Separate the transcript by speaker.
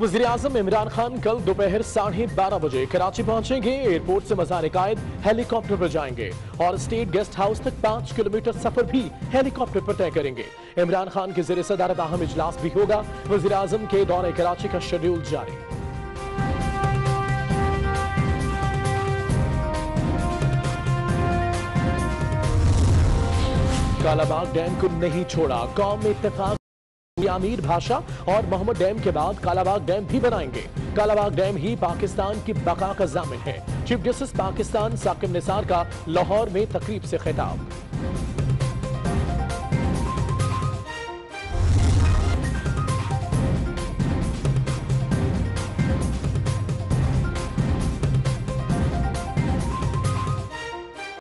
Speaker 1: वज़ीर अजम इमरान खान कल दोपहर साढ़े बारह बजे कराची पहुँचेंगे। एयरपोर्ट से मजार कायद हेलीकॉप्टर पर जाएँगे और स्टेट गेस्ट हाउस तक पाँच किलोमीटर सफ़र भी हेलीकॉप्टर पर तय करेंगे। इमरान खान के जेर सदारत अहम इजलास भी होगा। वज़ीर अजम के दौरे कराची का शेड्यूल जारी। कालाबाग डैम को नहीं छोड़ा, कौम इतफाक अमीर भाषा और मोहम्मद डैम के बाद कालाबाग डैम भी बनाएँगे। कालाबाग डैम ही पाकिस्तान की बका का जामिन है। चीफ जस्टिस पाकिस्तान साकिब निसार का लाहौर में तकरीब से खिताब।